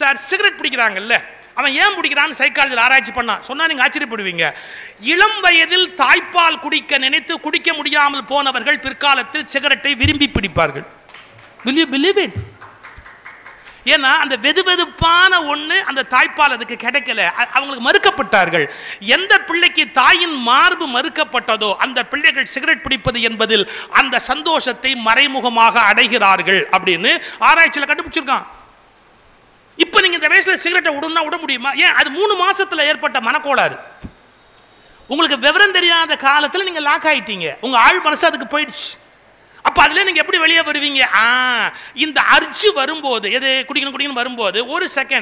Sir cigarette பிடிக்கிறாங்கல்ல அவன் ஏன் பிடிக்கிறான்னு சைக்காலஜியில் ஆராய்ச்சி பண்ணான் சொன்னா நீங்க ஆச்சரியப்படுவீங்க. இளம் வயதில் தாய்ப்பால் குடிக்க நினைத்து குடிக்க முடியாமல் போனவர்கள் பிற்காலத்தில் சிகரெட்டை விரும்பி பிடிப்பார்கள். வில் யூ பிலீவ் இட் ஏன்னா அந்த வெதுவெதுப்பான ஒண்ணு அந்த தாய்ப்பால் அதுக்கு கிடைக்கல. அவங்களுக்கு மறுக்கப்பட்டார்கள். எந்த பிள்ளைக்கு தாயின் மார்பு மறுக்கப்பட்டதோ அந்த பிள்ளைகள் சிகரெட் பிடிப்பது என்பதில் அந்த சந்தோஷத்தை மறைமுகமாக அடைகிறார்கள் அப்படின்னு ஆராய்ச்சியில் கண்டுபிடிச்சிருக்கான். வயசுல சிகரெட்டை விடணும்னா விட முடியுமா? ஏன்? அது மூணு மாசத்துல ஏற்பட்ட மனக்கோளாறு. உங்களுக்கு விவரம் தெரியாத காலத்துல நீங்க லாக் ஆயிட்டீங்க. உங்க ஆள் மனசு அதுக்கு போயிடுச்சு. அப்ப அதுல நீங்க எப்படி வெளியே வருவீங்க? ஆ இந்த அர்ஜு வரும்போது எது? குடிக்கணும் குடிக்கணும் வரும்போது ஒரு செகண்ட்